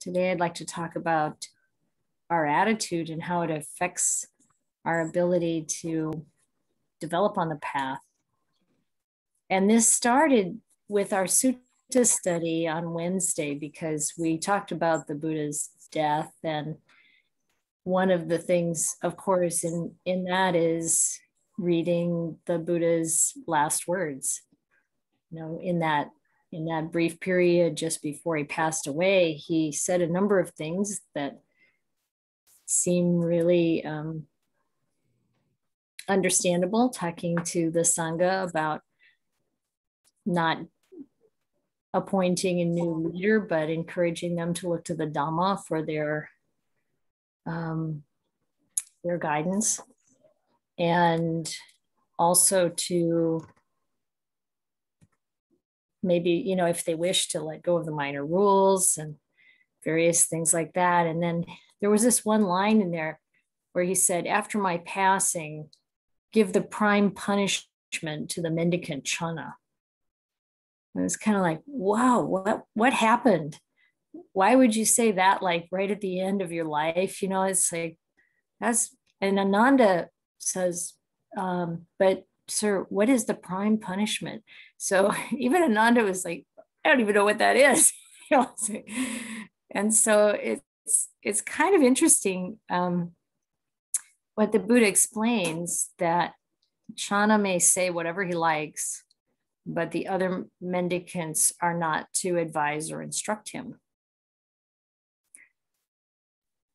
today I'd like to talk about our attitude and how it affects our ability to develop on the path. And this started with our sutta study on Wednesday because we talked about the Buddha's death. And one of the things, of course, in, in that is reading the Buddha's last words. You know, in that in that brief period just before he passed away, he said a number of things that seem really um, understandable, talking to the Sangha about not appointing a new leader, but encouraging them to look to the Dhamma for their um, their guidance, and also to maybe you know if they wish to let go of the minor rules and various things like that. And then there was this one line in there where he said, "After my passing, give the prime punishment to the mendicant Channa it was kind of like, wow, what what happened? Why would you say that like right at the end of your life? You know, it's like that's and Ananda says, um, but sir, what is the prime punishment? So even Ananda was like, I don't even know what that is. and so it's it's kind of interesting um, what the Buddha explains that Channa may say whatever he likes, but the other mendicants are not to advise or instruct him.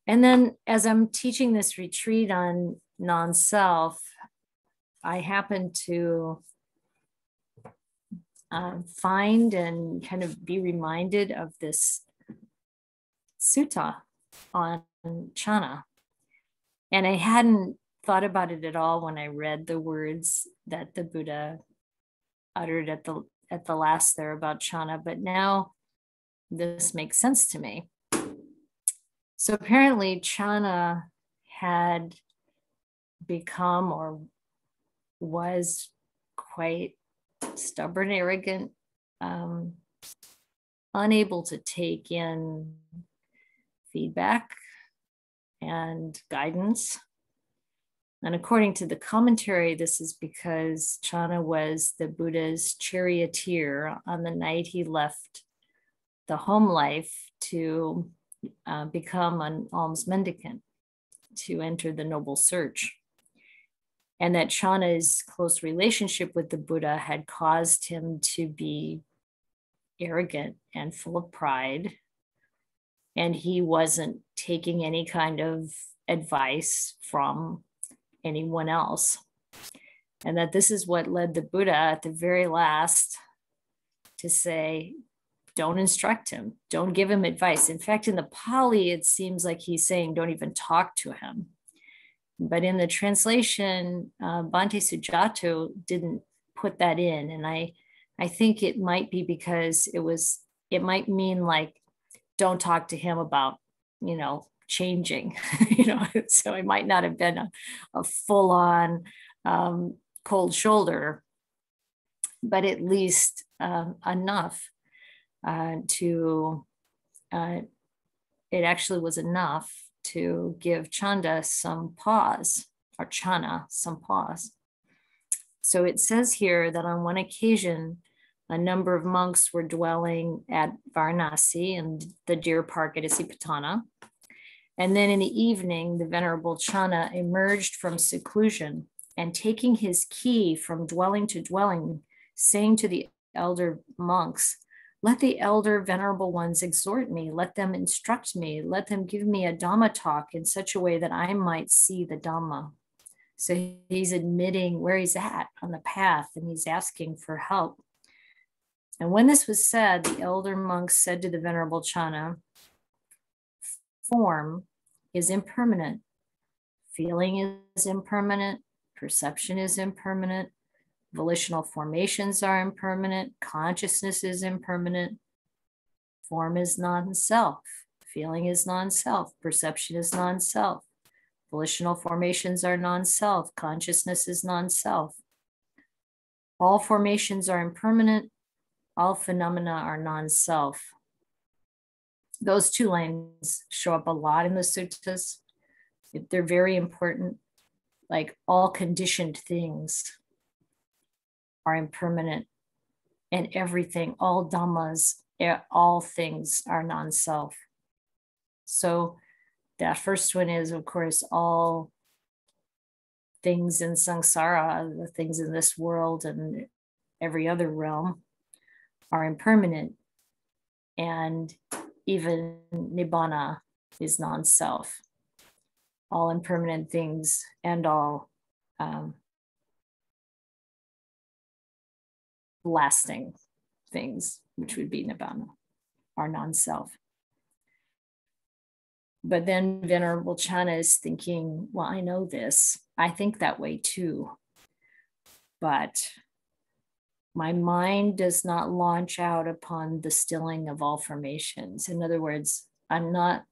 And then, as I'm teaching this retreat on non self, I happened to uh, find and kind of be reminded of this sutta on Channa. And I hadn't thought about it at all when I read the words that the Buddha uttered at the at the last there about Channa, but now this makes sense to me. So apparently Channa had become or was quite stubborn, arrogant, um, unable to take in feedback and guidance. And according to the commentary, this is because Channa was the Buddha's charioteer on the night he left the home life to uh, become an alms mendicant, to enter the noble search. And that Channa's close relationship with the Buddha had caused him to be arrogant and full of pride. And he wasn't taking any kind of advice from anyone else. And that this is what led the Buddha at the very last to say, don't instruct him, don't give him advice. In fact, in the Pali, it seems like he's saying, don't even talk to him. But in the translation, uh, Bhante Sujato didn't put that in. And I, I think it might be because it was, it might mean like, don't talk to him about, you know, changing, you know, so it might not have been a, a full on um, cold shoulder, but at least uh, enough uh, to, uh, it actually was enough to give Chanda some pause, or Channa some pause. So it says here that on one occasion, a number of monks were dwelling at Varanasi in the deer park at Isipatana. And then in the evening, the Venerable Channa emerged from seclusion and taking his key from dwelling to dwelling, saying to the elder monks, Let the elder venerable ones exhort me, let them instruct me, let them give me a Dhamma talk in such a way that I might see the Dhamma. So he's admitting where he's at on the path and he's asking for help. And when this was said, the elder monks said to the Venerable Channa, form is impermanent. Feeling is impermanent. Perception is impermanent. Volitional formations are impermanent. Consciousness is impermanent. Form is non self. Feeling is non self. Perception is non self. Volitional formations are non self. Consciousness is non self. All formations are impermanent. All phenomena are non self. those two lines show up a lot in the suttas. They're very important. Like all conditioned things are impermanent, and everything, all dhammas, all things are non self. So, that first one is, of course, all things in samsara, the things in this world and every other realm, are impermanent. And even nibbana is non self. All impermanent things and all um, lasting things, which would be nibbana, our non self. But then Venerable Channa is thinking, well, I know this. I think that way too. But my mind does not launch out upon the stilling of all formations. In other words, I'm not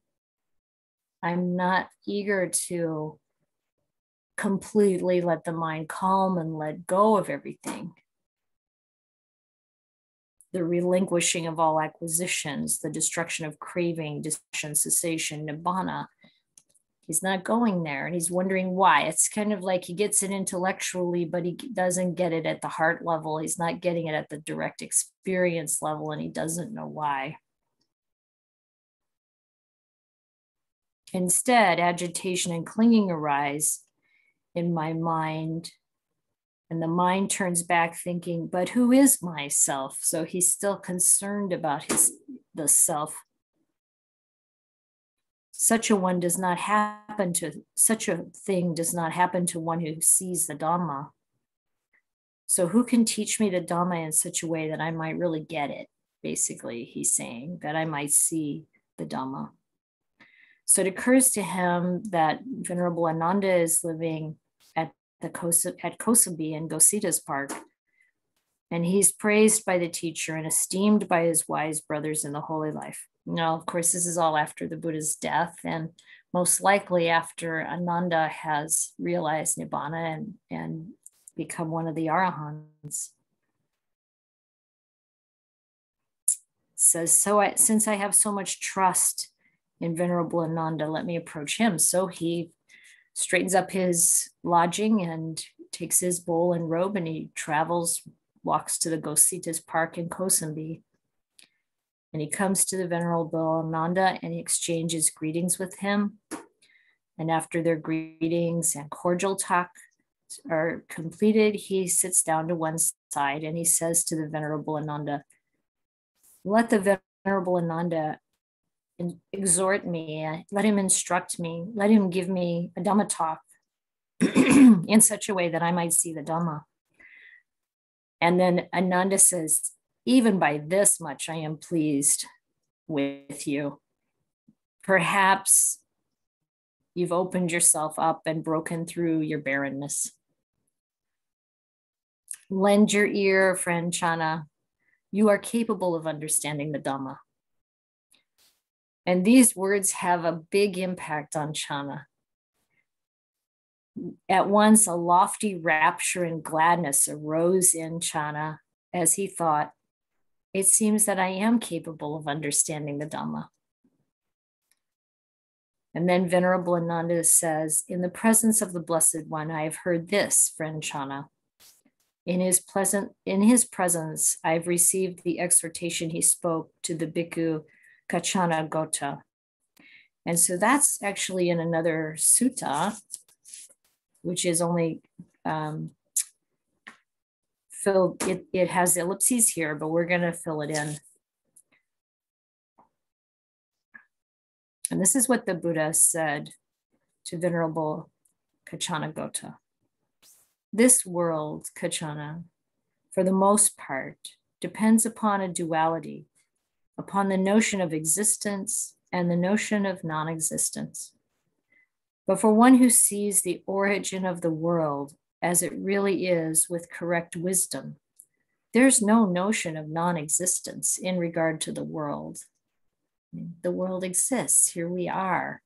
I'm not eager to completely let the mind calm and let go of everything. The relinquishing of all acquisitions, the destruction of craving, destruction, cessation, nibbana, he's not going there and he's wondering why. It's kind of like he gets it intellectually but he doesn't get it at the heart level. He's not getting it at the direct experience level and he doesn't know why. Instead agitation and clinging arise in my mind and the mind turns back thinking but who is myself? So he's still concerned about his the self. Such a one does not happen to such a thing does not happen to one who sees the dhamma. So who can teach me the dhamma in such a way that i might really get it basically he's saying that i might see the dhamma? So it occurs to him that venerable ananda is living the Kosa, at kosambi in Ghosita's park and he's praised by the teacher and esteemed by his wise brothers in the holy life now, of course, this is all after the Buddha's death, and most likely after Ananda has realized Nibbana and, and become one of the Arahants. Says, so I, since I have so much trust in Venerable Ananda, let me approach him. So he straightens up his lodging and takes his bowl and robe and he travels, walks to the Ghosita's Park in Kosambi and he comes to the Venerable Ananda and he exchanges greetings with him. And after their greetings and cordial talk are completed, he sits down to one side and he says to the Venerable Ananda, Let the Venerable Ananda exhort me, let him instruct me, let him give me a Dhamma talk in such a way that I might see the Dhamma. And then Ananda says, even by this much, I am pleased with you. Perhaps you've opened yourself up and broken through your barrenness. Lend your ear, friend Channa. You are capable of understanding the Dhamma. And these words have a big impact on Channa. At once, a lofty rapture and gladness arose in Channa as he thought, it seems that I am capable of understanding the Dhamma. And then Venerable Ananda says, In the presence of the Blessed One, I have heard this, friend Channa. In his pleasant, in his presence, I've received the exhortation he spoke to the bhikkhu Kaccanagotta. And so that's actually in another sutta, which is only um, fill it, it has ellipses here, but we're going to fill it in. And this is what the Buddha said to Venerable Kaccanagotta. This world, Kaccana, for the most part, depends upon a duality, upon the notion of existence and the notion of non existence. But for one who sees the origin of the world as it really is with correct wisdom. There's no notion of non existence in regard to the world. The world exists. Here we are.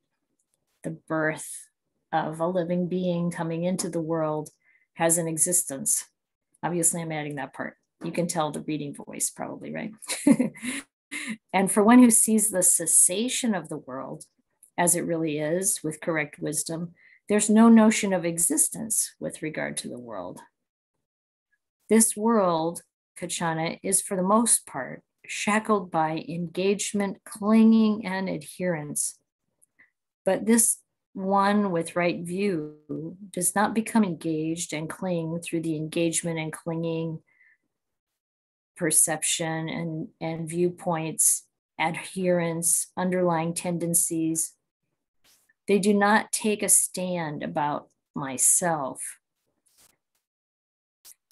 The birth of a living being coming into the world has an existence. Obviously, I'm adding that part. You can tell the reading voice, probably, right? and for one who sees the cessation of the world as it really is with correct wisdom, there's no notion of existence with regard to the world. This world, Kaccana, is for the most part shackled by engagement, clinging, and adherence. But this one with right view does not become engaged and cling through the engagement and clinging perception and, and viewpoints, adherence, underlying tendencies. They do not take a stand about myself.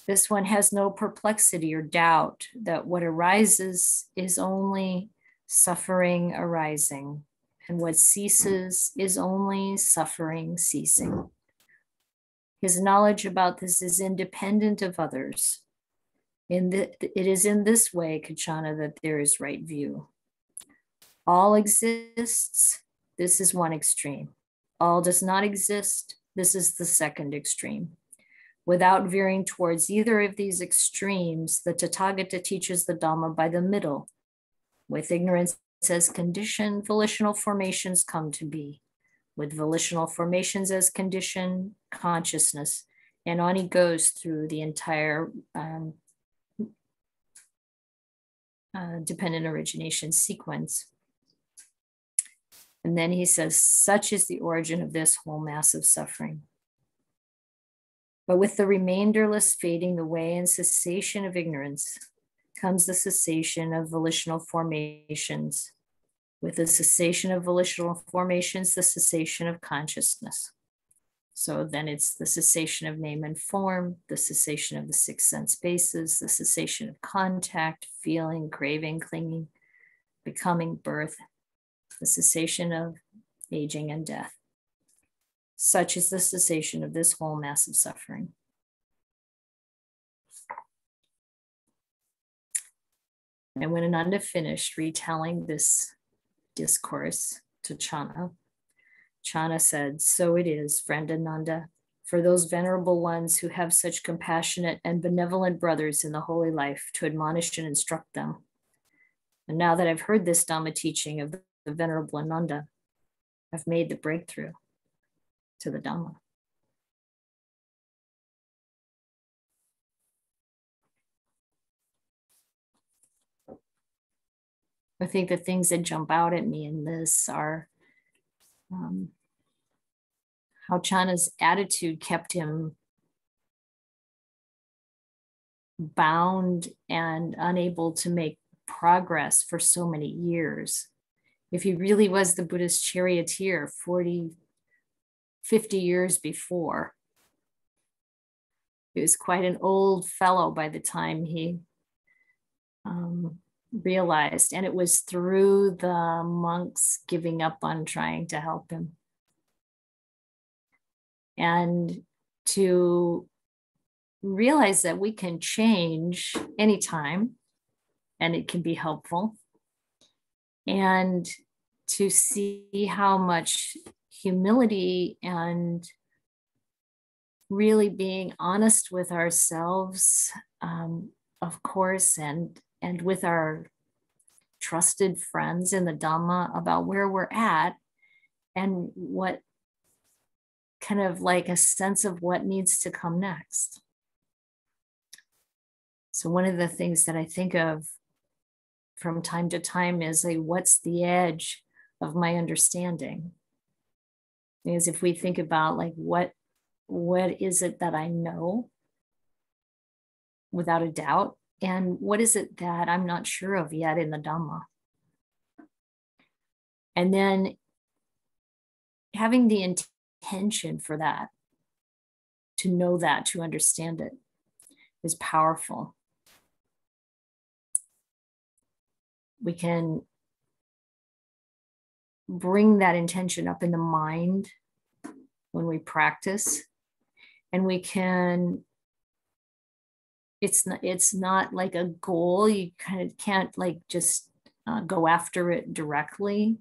This one has no perplexity or doubt that what arises is only suffering arising, and what ceases is only suffering ceasing. His knowledge about this is independent of others in the, it is in this way, Kaccana, that there is right view. All exists, this is one extreme. All does not exist, this is the second extreme. Without veering towards either of these extremes, the Tathagata teaches the Dhamma by the middle. With ignorance as condition, volitional formations come to be. With volitional formations as condition, consciousness. And on he goes through the entire um, uh, dependent origination sequence. And then he says, such is the origin of this whole mass of suffering. But with the remainderless fading away and cessation of ignorance comes the cessation of volitional formations. With the cessation of volitional formations, the cessation of consciousness. So then it's the cessation of name and form, the cessation of the six sense bases, the cessation of contact, feeling, craving, clinging, becoming, birth, the cessation of aging and death. Such is the cessation of this whole mass of suffering. And when Ananda finished retelling this discourse to Channa, Channa said, So it is, friend Ananda, for those venerable ones who have such compassionate and benevolent brothers in the holy life to admonish and instruct them. And now that I've heard this Dhamma teaching of the Venerable Ananda, I've made the breakthrough to the Dhamma. I think the things that jump out at me in this are um, how Channa's attitude kept him bound and unable to make progress for so many years. If he really was the Buddhist charioteer 40, 50 years before, he was quite an old fellow by the time he um, realized. And it was through the monks giving up on trying to help him and to realize that we can change anytime and it can be helpful. And to see how much humility and really being honest with ourselves um, of course and and with our trusted friends in the dhamma about where we're at and what kind of like a sense of what needs to come next. So, one of the things that I think of from time to time is like, what's the edge of my understanding? Because if we think about like what what is it that I know without a doubt, and what is it that I'm not sure of yet in the Dhamma? And then having the intention for that, to know that, to understand it, is powerful. We can bring that intention up in the mind when we practice, and we can it's not it's not like a goal you kind of can't like just uh, go after it directly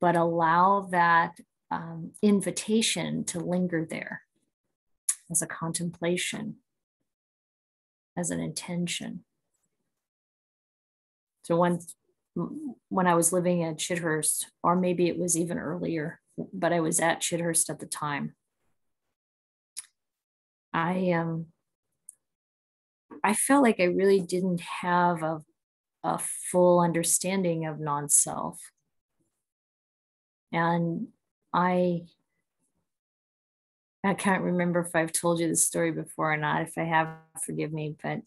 but allow that um, invitation to linger there as a contemplation, as an intention. So, one when I was living at Chithurst, or maybe it was even earlier, but I was at Chithurst at the time. I um I felt like I really didn't have a, a full understanding of non-self. And I I can't remember if I've told you the story before or not. If I have, forgive me, but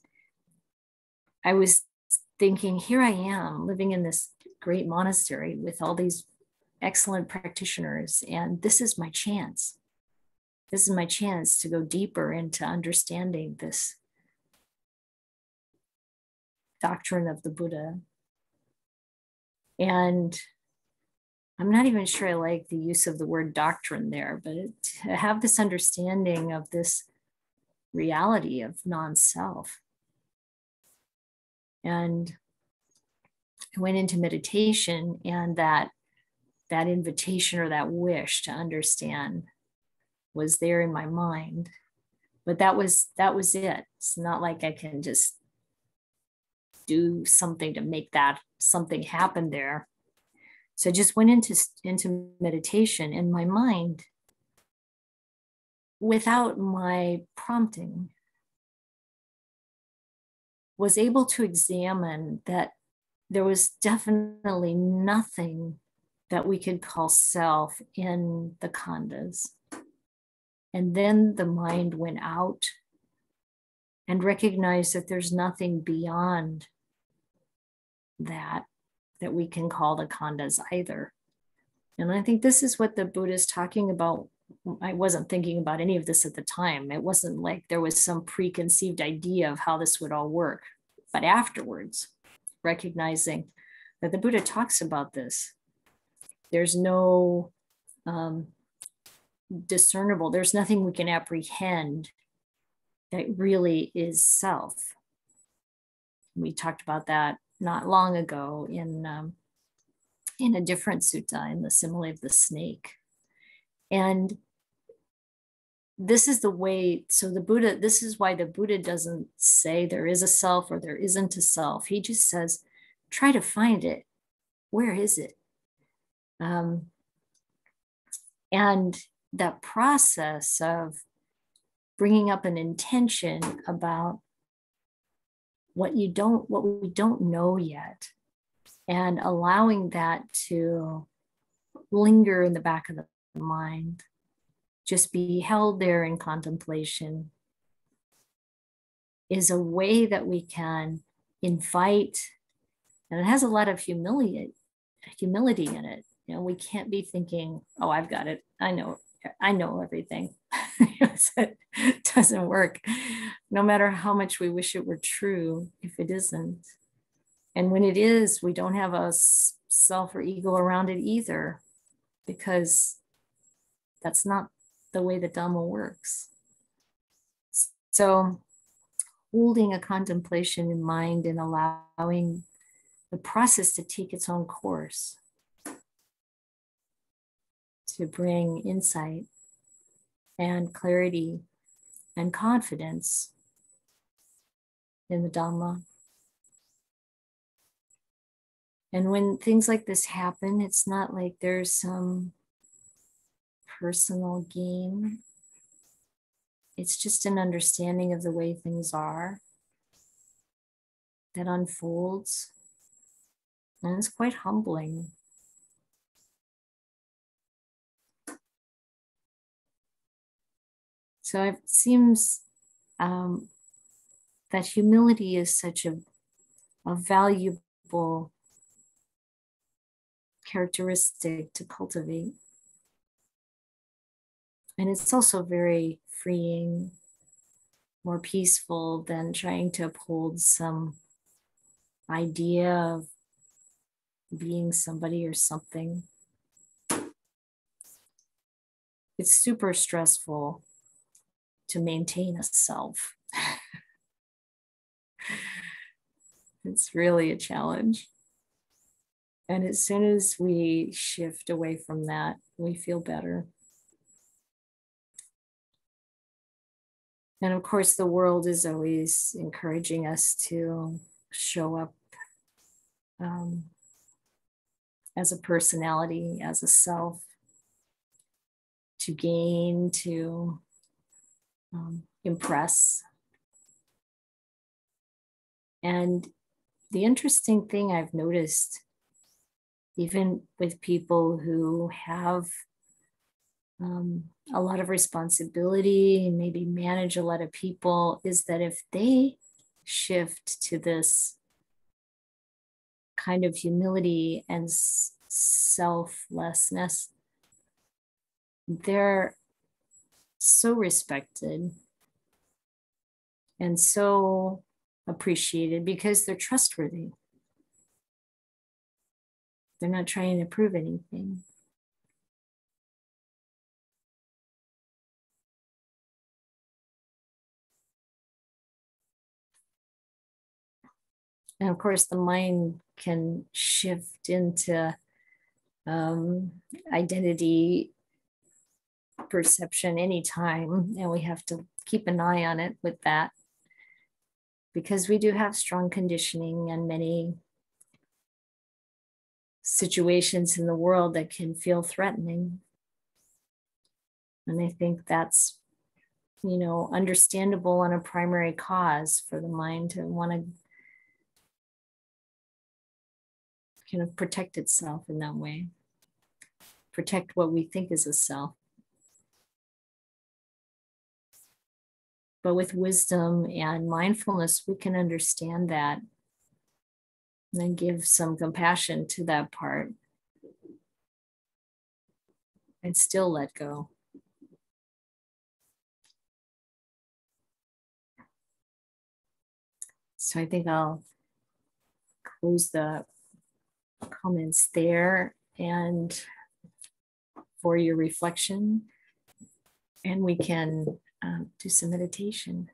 I was thinking, here I am living in this great monastery with all these excellent practitioners, and this is my chance. This is my chance to go deeper into understanding this doctrine of the Buddha. And I'm not even sure I like the use of the word doctrine there, but to have this understanding of this reality of non self. And I went into meditation, and that, that invitation or that wish to understand was there in my mind but that was that was it it's not like i can just do something to make that something happen there so I just went into into meditation and my mind without my prompting. Was able to examine that there was definitely nothing that we could call self in the khandhas and then the mind went out and recognized that there's nothing beyond that that we can call the khandhas either. And I think this is what the Buddha is talking about. I wasn't thinking about any of this at the time. It wasn't like there was some preconceived idea of how this would all work. But afterwards, recognizing that the Buddha talks about this, there's no um, discernible, there's nothing we can apprehend that really is self. We talked about that not long ago in um, in a different sutta in the simile of the snake. And this is the way so the buddha this is why the buddha doesn't say there is a self or there isn't a self. He just says try to find it. Where is it? Um, and that process of bringing up an intention about what you don't what we don't know yet. And allowing that to linger in the back of the mind just be held there in contemplation is a way that we can invite and it has a lot of humility humility in it. You know we can't be thinking oh i've got it. I know i know everything. It doesn't work, no matter how much we wish it were true, if it isn't. And when it is, we don't have a self or ego around it either, because that's not the way the Dhamma works. So, holding a contemplation in mind and allowing the process to take its own course to bring insight and clarity and confidence in the Dhamma. And when things like this happen, it's not like there's some personal gain. It's just an understanding of the way things are that unfolds. And it's quite humbling. So it seems um, that humility is such a, a valuable characteristic to cultivate. And it's also very freeing, more peaceful than trying to uphold some idea of being somebody or something. It's super stressful to maintain a self. it's really a challenge. And as soon as we shift away from that, we feel better. And of course, the world is always encouraging us to show up um, as a personality, as a self, to gain, to um, impress. And the interesting thing I've noticed, even with people who have um, a lot of responsibility and maybe manage a lot of people, is that if they shift to this kind of humility and selflessness, they're so respected and so appreciated because they're trustworthy. They're not trying to prove anything. And of course, the mind can shift into um, identity perception anytime, and we have to keep an eye on it with that because we do have strong conditioning and many situations in the world that can feel threatening. And I think that's, you know, understandable and a primary cause for the mind to want to kind of protect itself in that way, protect what we think is a self. But with wisdom and mindfulness, we can understand that and then give some compassion to that part and still let go. So I think I'll close the comments there and for your reflection. And we can um, do some meditation.